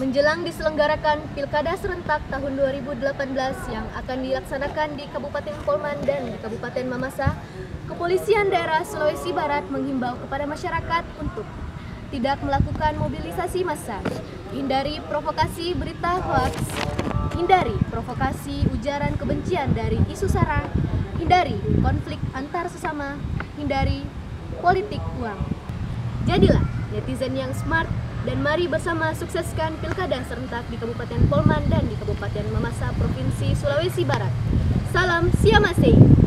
Menjelang diselenggarakan Pilkada serentak tahun 2018 yang akan dilaksanakan di Kabupaten Polman dan Kabupaten Mamasa, Kepolisian Daerah Sulawesi Barat menghimbau kepada masyarakat untuk tidak melakukan mobilisasi massa, hindari provokasi berita hoax, hindari provokasi ujaran kebencian dari isu sara, hindari konflik antar sesama, hindari politik uang. Jadilah netizen yang smart dan mari bersama sukseskan pilkada serentak di Kabupaten Polman dan di Kabupaten Mamasa, Provinsi Sulawesi Barat. Salam Siamasei!